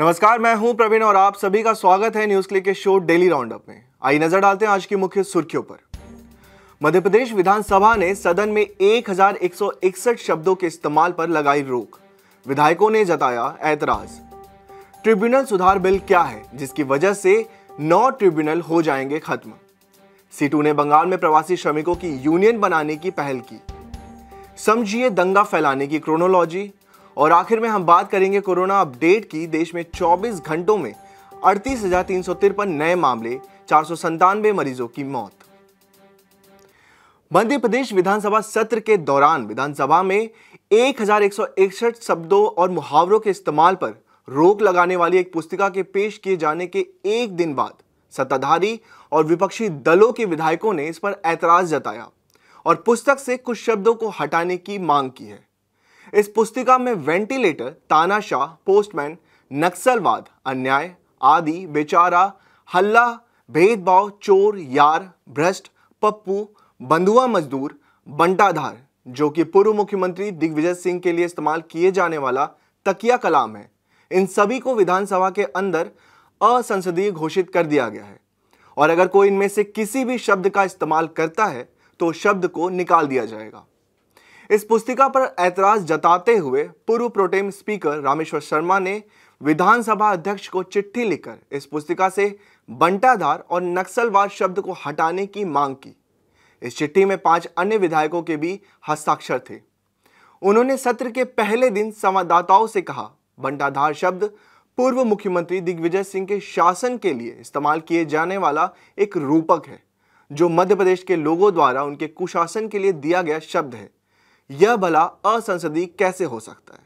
नमस्कार, मैं हूँ प्रवीण और आप सभी का स्वागत है न्यूज़ क्लिक के शो डेली राउंडअप में। आइए नज़र डालते हैं आज की मुख्य सुर्खियों पर। मध्य प्रदेश विधानसभा ने सदन में 1161 शब्दों के इस्तेमाल पर लगाई रोक। विधायकों ने जताया ऐतराज। ट्रिब्यूनल सुधार बिल क्या है, जिसकी वजह से नौ ट्रिब्यूनल हो जाएँगे खत्म? सीटू ने बंगाल में प्रवासी श्रमिकों की यूनियन बनाने की पहल की। समझिए दंगा फैलाने की क्रोनोलॉजी। और आखिर में हम बात करेंगे कोरोना अपडेट की। देश में 24 घंटों में अड़तीस नए मामले, चार मरीजों की मौत। मध्य प्रदेश विधानसभा सत्र के दौरान विधानसभा में 1161 शब्दों और मुहावरों के इस्तेमाल पर रोक लगाने वाली एक पुस्तिका के पेश किए जाने के एक दिन बाद सत्ताधारी और विपक्षी दलों के विधायकों ने इस पर ऐतराज जताया और पुस्तक से कुछ शब्दों को हटाने की मांग की है। इस पुस्तिका में वेंटिलेटर, तानाशाह, पोस्टमैन, नक्सलवाद, अन्याय आदि, बेचारा, हल्ला, भेदभाव, चोर, यार, भ्रष्ट, पप्पू, बंधुआ मजदूर, बंटाधार, जो कि पूर्व मुख्यमंत्री दिग्विजय सिंह के लिए इस्तेमाल किए जाने वाला तकिया कलाम है। इन सभी को विधानसभा के अंदर असंसदीय घोषित कर दिया गया है। और अगर कोई इनमें से किसी भी शब्द का इस्तेमाल करता है तो शब्द को निकाल दिया जाएगा। इस पुस्तिका पर ऐतराज जताते हुए पूर्व प्रोटेम स्पीकर रामेश्वर शर्मा ने विधानसभा अध्यक्ष को चिट्ठी लिखकर इस पुस्तिका से बंटाधार और नक्सलवाद शब्द को हटाने की मांग की। इस चिट्ठी में पाँच अन्य विधायकों के भी हस्ताक्षर थे। उन्होंने सत्र के पहले दिन संवाददाताओं से कहा, बंटाधार शब्द पूर्व मुख्यमंत्री दिग्विजय सिंह के शासन के लिए इस्तेमाल किए जाने वाला एक रूपक है, जो मध्य प्रदेश के लोगों द्वारा उनके कुशासन के लिए दिया गया शब्द है। यह भला असंसदीय कैसे हो सकता है?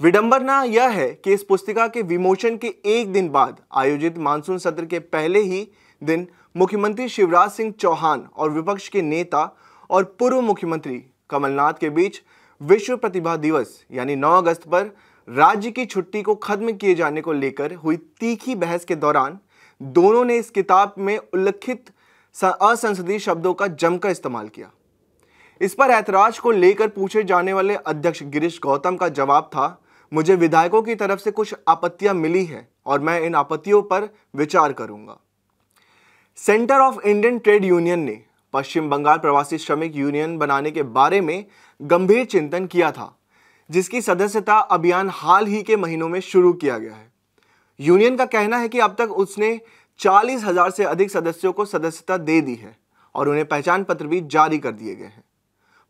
विडंबना यह है कि इस पुस्तिका के विमोचन के एक दिन बाद आयोजित मानसून सत्र के पहले ही दिन मुख्यमंत्री शिवराज सिंह चौहान और विपक्ष के नेता और पूर्व मुख्यमंत्री कमलनाथ के बीच विश्व प्रतिभा दिवस, यानी 9 अगस्त पर राज्य की छुट्टी को खत्म किए जाने को लेकर हुई तीखी बहस के दौरान दोनों ने इस किताब में उल्लिखित असंसदीय शब्दों का जमकर इस्तेमाल किया। इस पर ऐतराज को लेकर पूछे जाने वाले अध्यक्ष गिरीश गौतम का जवाब था, मुझे विधायकों की तरफ़ से कुछ आपत्तियाँ मिली है और मैं इन आपत्तियों पर विचार करूँगा। Centre of Indian trade union ने पश्चिम बंगाल प्रवासी श्रमिक यूनियन बनाने के बारे में गंभीर चिंतन किया था, जिसकी सदस्यता अभियान हाल ही के महीनों में शुरू किया गया है। यूनियन का कहना है कि अब तक उसने चालीस हज़ार से अधिक सदस्यों को सदस्यता दे दी है और उन्हें पहचान पत्र भी जारी कर दिए गए हैं।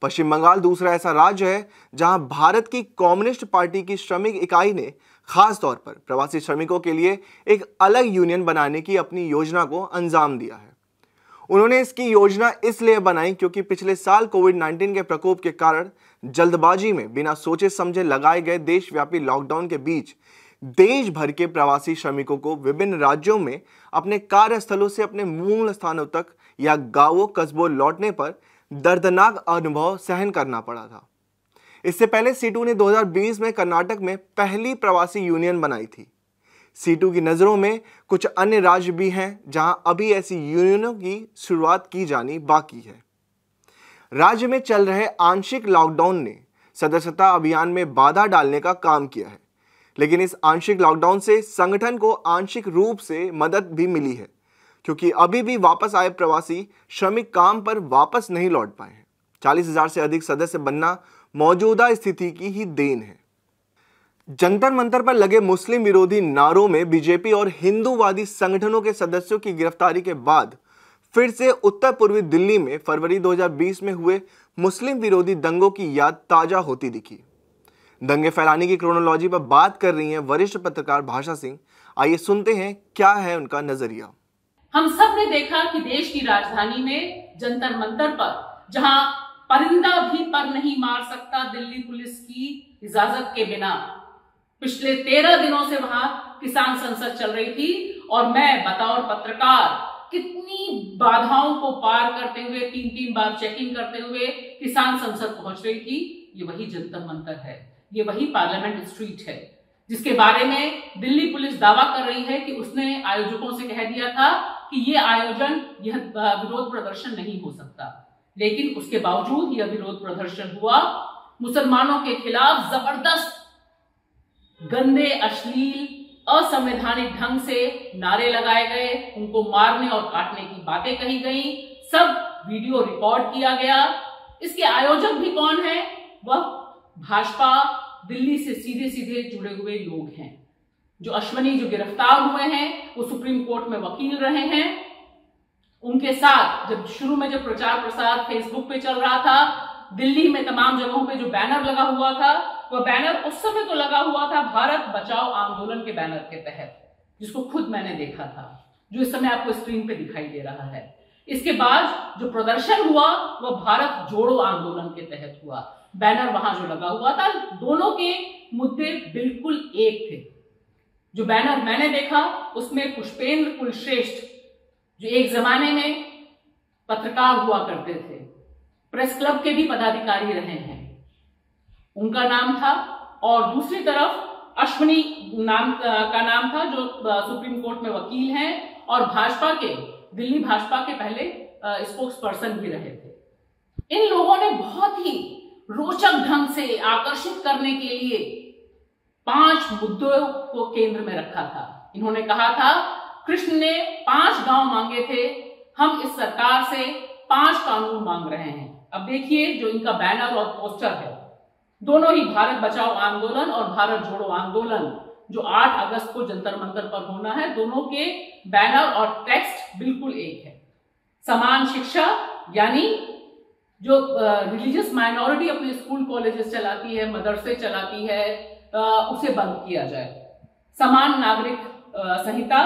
पश्चिम बंगाल दूसरा ऐसा राज्य है जहाँ भारत की कम्युनिस्ट पार्टी की श्रमिक इकाई ने खास तौर पर प्रवासी श्रमिकों के लिए एक अलग यूनियन बनाने की अपनी योजना को अंजाम दिया है। उन्होंने इसकी योजना इसलिए बनाई क्योंकि पिछले साल कोविड 19 के प्रकोप के कारण जल्दबाजी में बिना सोचे समझे लगाए गए देशव्यापी लॉकडाउन के बीच देश भर के प्रवासी श्रमिकों को विभिन्न राज्यों में अपने कार्यस्थलों से अपने मूल स्थानों तक या गाँवों, कस्बों लौटने पर दर्दनाक अनुभव सहन करना पड़ा था। इससे पहले सीटू ने 2020 में कर्नाटक में पहली प्रवासी यूनियन बनाई थी। सीटू की नज़रों में कुछ अन्य राज्य भी हैं जहाँ अभी ऐसी यूनियनों की शुरुआत की जानी बाकी है। राज्य में चल रहे आंशिक लॉकडाउन ने सदस्यता अभियान में बाधा डालने का काम किया है, लेकिन इस आंशिक लॉकडाउन से संगठन को आंशिक रूप से मदद भी मिली है। क्योंकि अभी भी वापस आए प्रवासी श्रमिक काम पर वापस नहीं लौट पाए हैं। चालीस हज़ार से अधिक सदस्य बनना मौजूदा स्थिति की ही देन है। जंतर मंतर पर लगे मुस्लिम विरोधी नारों में बीजेपी और हिंदूवादी संगठनों के सदस्यों की गिरफ्तारी के बाद फिर से उत्तर पूर्वी दिल्ली में फरवरी 2020 में हुए मुस्लिम विरोधी दंगों की याद ताज़ा होती दिखी। दंगे फैलाने की क्रोनोलॉजी पर बात कर रही हैं वरिष्ठ पत्रकार भाषा सिंह। आइए सुनते हैं क्या है उनका नज़रिया। हम सबने देखा कि देश की राजधानी में जंतर मंतर पर, जहाँ परिंदा भी पर नहीं मार सकता दिल्ली पुलिस की इजाज़त के बिना। पिछले तेरह दिनों से वहाँ किसान संसद चल रही थी और मैं बतौर पत्रकार कितनी बाधाओं को पार करते हुए तीन तीन बार चेकिंग करते हुए किसान संसद पहुँच रही थी। ये वही जंतर मंतर है। ये वही पार्लियामेंट स्ट्रीट है, जिसके बारे में दिल्ली पुलिस दावा कर रही है कि उसने आयोजकों से कह दिया था कि ये आयोजन, यह विरोध प्रदर्शन नहीं हो सकता। लेकिन उसके बावजूद यह विरोध प्रदर्शन हुआ। मुसलमानों के खिलाफ ज़बरदस्त, गंदे, अश्लील, असंवैधानिक ढंग से नारे लगाए गए, उनको मारने और काटने की बातें कही गई। सब वीडियो रिकॉर्ड किया गया। इसके आयोजक भी कौन है? वह भाजपा, दिल्ली से सीधे सीधे जुड़े हुए लोग हैं। जो अश्वनी जो गिरफ़्तार हुए हैं, वो सुप्रीम कोर्ट में वकील रहे हैं। उनके साथ, जब शुरू में जब प्रचार प्रसार फेसबुक पे चल रहा था, दिल्ली में तमाम जगहों पे जो बैनर लगा हुआ था, वह बैनर उस समय तो लगा हुआ था भारत बचाओ आंदोलन के बैनर के तहत, जिसको खुद मैंने देखा था, जो इस समय आपको स्क्रीन पे दिखाई दे रहा है। इसके बाद जो प्रदर्शन हुआ, वह भारत जोड़ो आंदोलन के तहत हुआ। बैनर वहाँ जो लगा हुआ था, दोनों के मुद्दे बिल्कुल एक थे। जो बैनर मैंने देखा, उसमें पुष्पेंद्र कुलश्रेष्ठ, जो एक जमाने में पत्रकार हुआ करते थे। प्रेस क्लब के भी पदाधिकारी रहे हैं। उनका नाम था, और दूसरी तरफ़ अश्वनी नाम, का नाम था, जो सुप्रीम कोर्ट में वकील हैं, और भाजपा के, दिल्ली भाजपा के पहले स्पोक्स पर्सन भी रहे थे। इन लोगों ने बहुत ही रोचक ढंग से आकर्षित करने के लिए पाँच मुद्दों को केंद्र में रखा था। इन्होंने कहा था, कृष्ण ने पाँच गाँव मांगे थे, हम इस सरकार से पाँच कानून मांग रहे हैं। अब देखिए जो इनका बैनर और पोस्टर है। दोनों ही भारत बचाओ आंदोलन और भारत जोड़ो आंदोलन, जो 8 अगस्त को जंतर मंतर पर होना है, दोनों के बैनर और टेक्स्ट बिल्कुल एक है। समान शिक्षा, यानी जो रिलीजियस माइनॉरिटी अपने स्कूल कॉलेजेस चलाती है, मदरसे चलाती है उसे बंद किया जाए। समान नागरिक संहिता,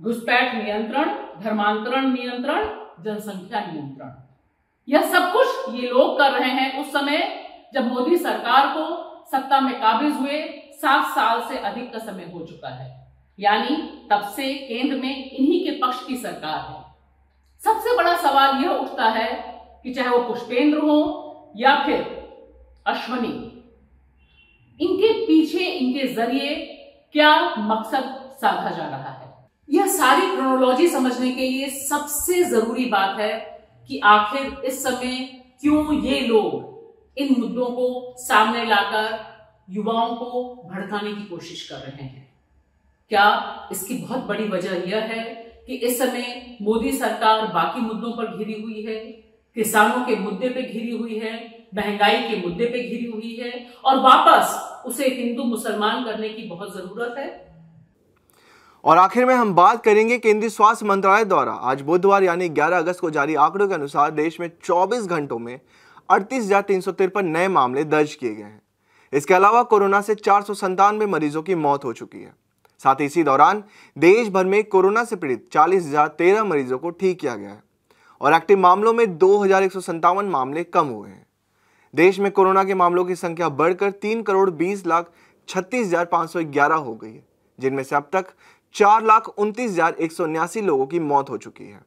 घुसपैठ नियंत्रण, धर्मांतरण नियंत्रण, जनसंख्या नियंत्रण। यह सब कुछ ये लोग कर रहे हैं उस समय, जब मोदी सरकार को सत्ता में काबिज हुए सात साल से अधिक का समय हो चुका है। यानी तब से केंद्र में इन्हीं के पक्ष की सरकार है। सबसे बड़ा सवाल यह उठता है कि चाहे वो पुष्पेंद्र हो या फिर अश्वनी इनके पीछे, इनके ज़रिए क्या मकसद साधा जा रहा है? यह सारी क्रोनोलॉजी समझने के लिए सबसे ज़रूरी बात है कि आखिर इस समय क्यों ये लोग इन मुद्दों को सामने लाकर युवाओं को भड़काने की कोशिश कर रहे हैं। क्या इसकी बहुत बड़ी वजह यह है कि इस समय मोदी सरकार बाकी मुद्दों पर घिरी हुई है? किसानों के मुद्दे पे घिरी हुई है, महँगाई के मुद्दे पे घिरी हुई है और वापस उसे हिंदू मुसलमान करने की बहुत ज़रूरत है। और आखिर में हम बात करेंगे केंद्रीय स्वास्थ्य मंत्रालय द्वारा। आज बुधवार यानी 11 अगस्त को जारी आंकड़ों के अनुसार देश में 24 घंटों में अड़तीस नए मामले दर्ज किए गए हैं। इसके अलावा कोरोना से चार मरीजों की मौत हो चुकी है। साथ ही इसी दौरान देश भर में कोरोना से पीड़ित चालीस मरीजों को ठीक किया गया है। और एक्टिव मामलों में दो मामले कम हुए हैं। देश में कोरोना के मामलों की संख्या बढ़कर तीन करोड़ बीस लाख छत्तीस हज़ार पाँच सौ ग्यारह हो गई है, जिनमें से अब तक चार लाख उनतीस हज़ार एक सौ न्यासी लोगों की मौत हो चुकी है।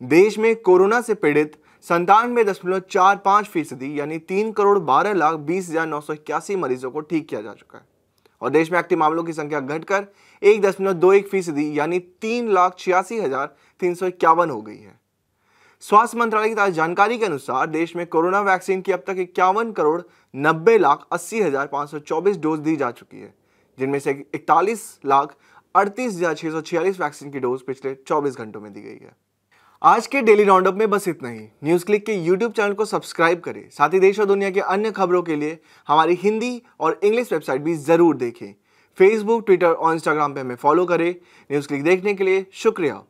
देश में कोरोना से पीड़ित संतानवे दशमलव चार पाँच फ़ीसदी यानी तीन करोड़ बारह लाख बीस हज़ार नौ सौ इक्यासी मरीजों को ठीक किया जा चुका है और देश में एक्टिव मामलों की संख्या घटकर एक दशमलव दो एक फ़ीसदी यानी तीन लाख छियासी हज़ार तीन सौ इक्यावन हो गई है। स्वास्थ्य मंत्रालय की ताज़ा जानकारी के अनुसार देश में कोरोना वैक्सीन की अब तक इक्यावन करोड़ नब्बे लाख अस्सी हज़ार पाँच सौ चौबीस डोज दी जा चुकी है। जिनमें से इकतालीस लाख अड़तीस हज़ार छह सौ छियालीस वैक्सीन की डोज पिछले चौबीस घंटों में दी गई है। आज के डेली राउंडअप में बस इतना ही। न्यूज़ क्लिक के यूट्यूब चैनल को सब्सक्राइब करें। साथ ही देश और दुनिया के अन्य खबरों के लिए हमारी हिंदी और इंग्लिश वेबसाइट भी ज़रूर देखें। फेसबुक ट्विटर और इंस्टाग्राम पर हमें फॉलो करें। न्यूज़ क्लिक देखने के लिए शुक्रिया।